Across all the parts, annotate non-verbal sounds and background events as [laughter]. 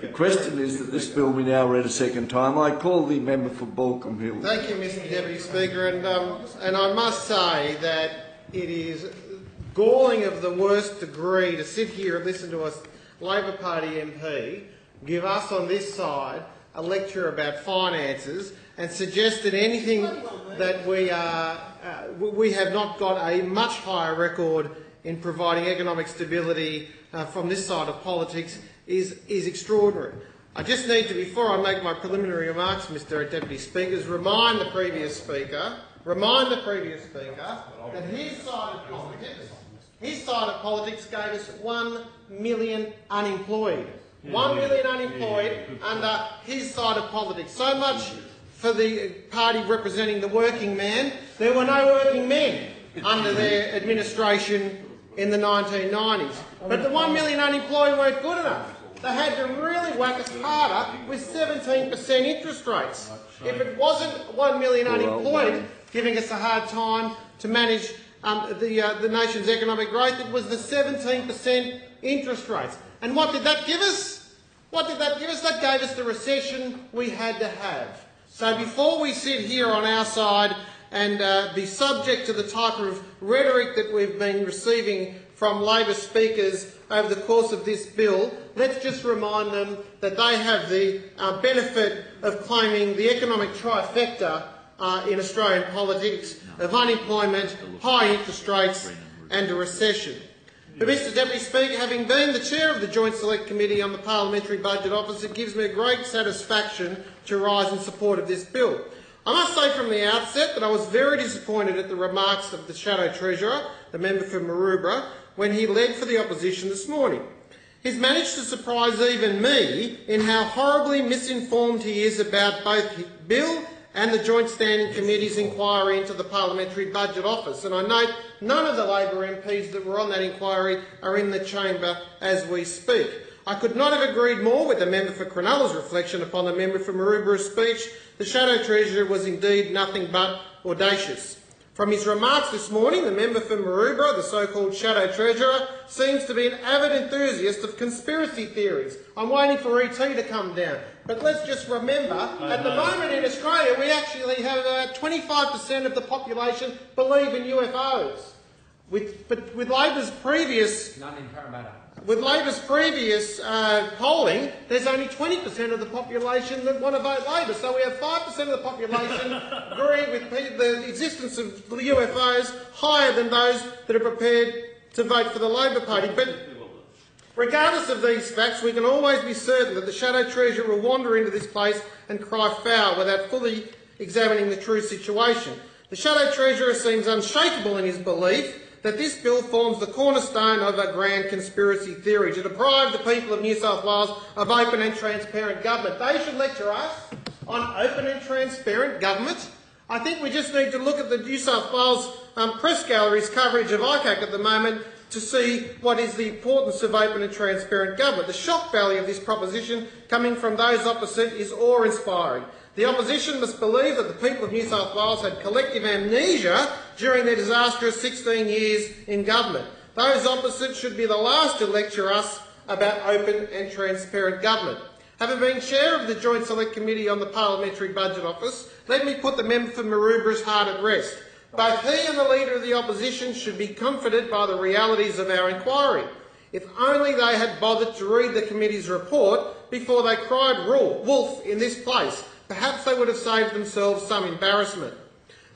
The question is that this bill be now read a second time. I call the member for Baulkham Hill. Thank you, Mr Deputy Speaker, and, um, and I must say that it is galling of the worst degree to sit here and listen to a Labor Party MP give us on this side a lecture about finances and suggest that anything that we are, uh, we have not got a much higher record in providing economic stability uh, from this side of politics is, is extraordinary. I just need to, before I make my preliminary remarks, Mr Deputy Speaker, remind the previous speaker, remind the previous speaker that his side of politics, his side of politics gave us one million unemployed. One million unemployed under his side of politics. So much for the party representing the working man. There were no working men under their administration in the 1990s. But the one million unemployed weren't good enough. They had to really whack us harder with 17% interest rates. If it wasn't 1 million unemployed giving us a hard time to manage um, the, uh, the nation's economic growth, it was the 17% interest rates. And what did that give us? What did that give us? That gave us the recession we had to have. So before we sit here on our side and uh, be subject to the type of rhetoric that we've been receiving from Labor speakers over the course of this bill, let's just remind them that they have the uh, benefit of claiming the economic trifecta uh, in Australian politics of unemployment, high interest rates and a recession. But Mr Deputy Speaker, having been the chair of the Joint Select Committee on the Parliamentary Budget Office, it gives me great satisfaction to rise in support of this bill. I must say from the outset that I was very disappointed at the remarks of the Shadow Treasurer, the member for Maroubra, when he led for the opposition this morning. He's managed to surprise even me in how horribly misinformed he is about both Bill and the Joint Standing Committee's inquiry into the Parliamentary Budget Office. And I note none of the Labor MPs that were on that inquiry are in the chamber as we speak. I could not have agreed more with the member for Cronulla's reflection upon the member for Maroubra's speech. The Shadow Treasurer was indeed nothing but audacious. From his remarks this morning, the member for Maroubra, the so-called Shadow Treasurer, seems to be an avid enthusiast of conspiracy theories. I'm waiting for ET to come down. But let's just remember, at the moment in Australia, we actually have uh, 25% of the population believe in UFOs. With, but with Labor's previous... None in Parramatta with Labor's previous uh, polling, there's only 20% of the population that want to vote Labor. So we have 5% of the population [laughs] agreeing with the existence of the UFOs higher than those that are prepared to vote for the Labor Party. But regardless of these facts, we can always be certain that the Shadow Treasurer will wander into this place and cry foul without fully examining the true situation. The Shadow Treasurer seems unshakable in his belief that this bill forms the cornerstone of a grand conspiracy theory to deprive the people of New South Wales of open and transparent government. They should lecture us on open and transparent government. I think we just need to look at the New South Wales um, press gallery's coverage of ICAC at the moment to see what is the importance of open and transparent government. The shock value of this proposition coming from those opposite is awe-inspiring. The opposition must believe that the people of New South Wales had collective amnesia during their disastrous 16 years in government. Those opposite should be the last to lecture us about open and transparent government. Having been chair of the Joint Select Committee on the Parliamentary Budget Office, let me put the member for Maroubra's heart at rest. Both he and the Leader of the Opposition should be comforted by the realities of our inquiry. If only they had bothered to read the committee's report before they cried wolf in this place Perhaps they would have saved themselves some embarrassment.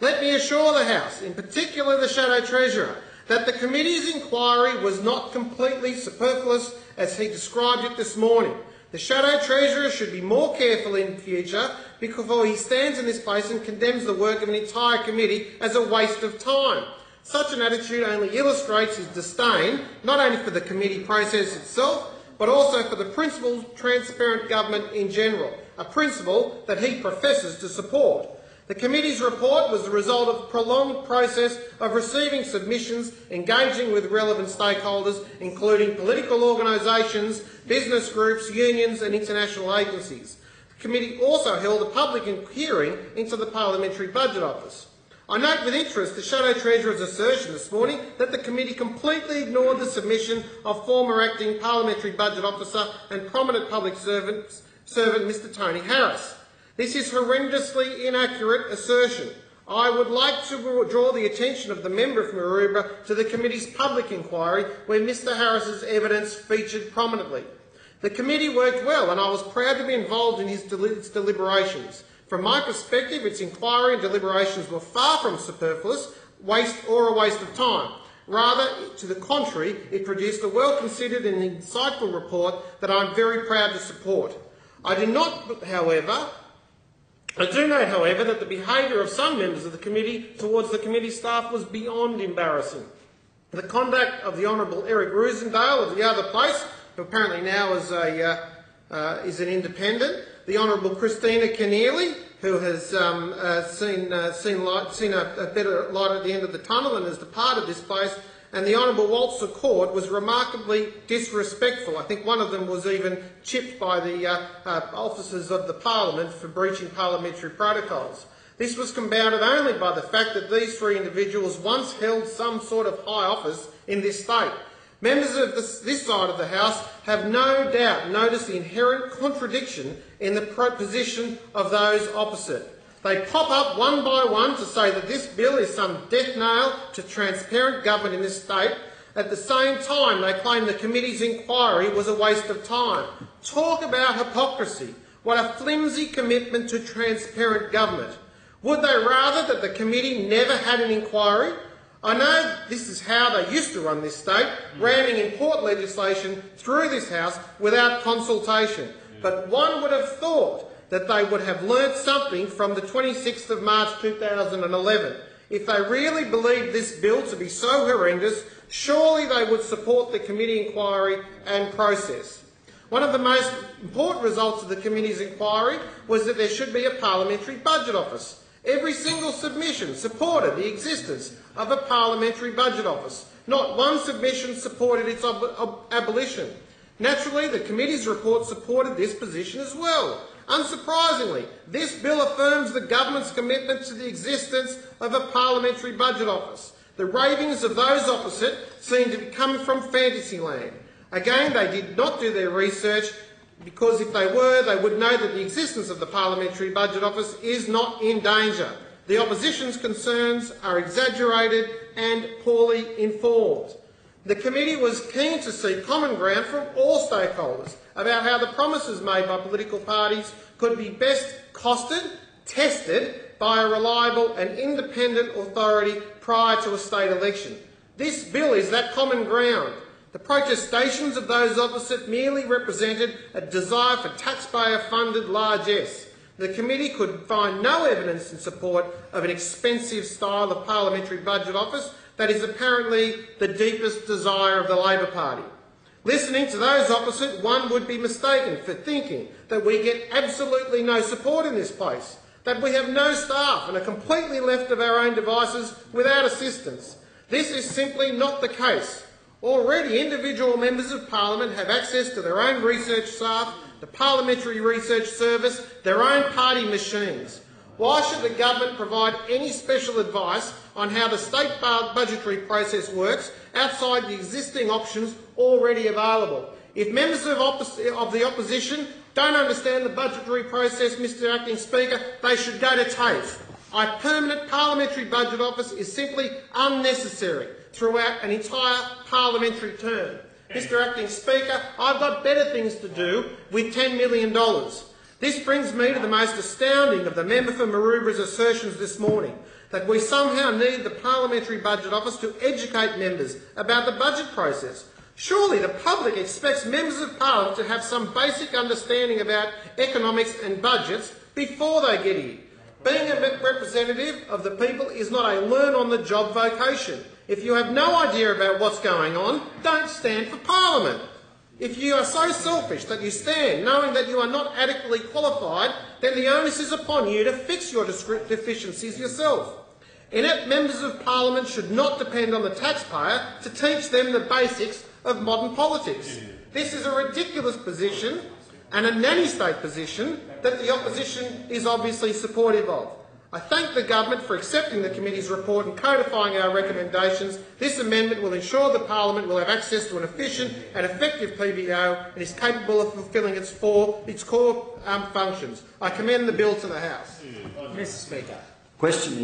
Let me assure the House, in particular the Shadow Treasurer, that the committee's inquiry was not completely superfluous as he described it this morning. The Shadow Treasurer should be more careful in future before he stands in this place and condemns the work of an entire committee as a waste of time. Such an attitude only illustrates his disdain, not only for the committee process itself, but also for the principle of transparent government in general a principle that he professes to support. The committee's report was the result of a prolonged process of receiving submissions, engaging with relevant stakeholders, including political organisations, business groups, unions and international agencies. The committee also held a public hearing into the Parliamentary Budget Office. I note with interest the Shadow Treasurer's assertion this morning that the committee completely ignored the submission of former acting parliamentary budget officer and prominent public servant, servant Mr Tony Harris. This is horrendously inaccurate assertion. I would like to draw the attention of the member from Maroubra to the committee's public inquiry where Mr Harris's evidence featured prominently. The committee worked well and I was proud to be involved in his deliberations. From my perspective, its inquiry and deliberations were far from superfluous, waste or a waste of time. Rather, to the contrary, it produced a well-considered and insightful report that I'm very proud to support. I do not, however, I do note, however, that the behaviour of some members of the committee towards the committee staff was beyond embarrassing. The conduct of the Honourable Eric Roozendaal of the other place, who apparently now is, a, uh, uh, is an independent, the Honourable Kristina Keneally, who has um, uh, seen, uh, seen, light, seen a, a, better light at the end of the tunnel and has departed this place, and the Honourable Walt Secord was remarkably disrespectful. I think one of them was even chipped by the uh, uh, officers of the Parliament for breaching parliamentary protocols. This was compounded only by the fact that these three individuals once held some sort of high office in this state. Members of this, this, side of the House have no doubt noticed the inherent contradiction in the position of those opposite. They pop up one by one to say that this bill is some death nail to transparent government in this state. At the same time, they claim the committee's inquiry was a waste of time. Talk about hypocrisy. What a flimsy commitment to transparent government. Would they rather that the committee never had an inquiry I know this is how they used to run this state, ramming important legislation through this House without consultation. But one would have thought that they would have learnt something from the 26th of March 2011. If they really believed this bill to be so horrendous, surely they would support the committee inquiry and process. One of the most important results of the committee's inquiry was that there should be a parliamentary budget office. Every single submission supported the existence of a parliamentary budget office. Not one submission supported its abolition. Naturally, the committee's report supported this position as well. Unsurprisingly, this bill affirms the government's commitment to the existence of a parliamentary budget office. The ravings of those opposite seem to be coming from fantasy land. Again, they did not do their research because if they were, they would know that the existence of the Parliamentary Budget Office is not in danger. The opposition's concerns are exaggerated and poorly informed. The committee was keen to see common ground from all stakeholders about how the promises made by political parties could be best costed, tested by a reliable and independent authority prior to a state election. This bill is that common ground. The protestations of those opposite merely represented a desire for taxpayer-funded largesse. The committee could find no evidence in support of an expensive style of parliamentary budget office that is apparently the deepest desire of the Labor Party. Listening to those opposite, one would be mistaken for thinking that we get absolutely no support in this place, that we have no staff and are completely left of our own devices without assistance. This is simply not the case. Already, individual members of parliament have access to their own research staff, the Parliamentary Research Service, their own party machines. Why should the government provide any special advice on how the state budgetary process works outside the existing options already available? If members of, of the opposition don't understand the budgetary process, Mr Acting Speaker, they should go to TAFE. A permanent parliamentary budget office is simply unnecessary throughout an entire parliamentary term. Mr Acting Speaker, I've got better things to do with $10 million. This brings me to the most astounding of the member for Maroubra's assertions this morning, that we somehow need the Parliamentary Budget Office to educate members about the budget process. Surely the public expects members of Parliament to have some basic understanding about economics and budgets before they get here. Being a representative of the people is not a learn-on-the-job vocation. If you have no idea about what's going on, don't stand for Parliament. If you are so selfish that you stand knowing that you are not adequately qualified, then the onus is upon you to fix your deficiencies yourself. Inept members of Parliament should not depend on the taxpayer to teach them the basics of modern politics. This is a ridiculous position and a nanny state position that the opposition is obviously supportive of. I thank the government for accepting the committee's report and codifying our recommendations. This amendment will ensure that Parliament will have access to an efficient and effective PBO and is capable of fulfilling its, four, its core um, functions. I commend the bill to the House. Mr Speaker. Question is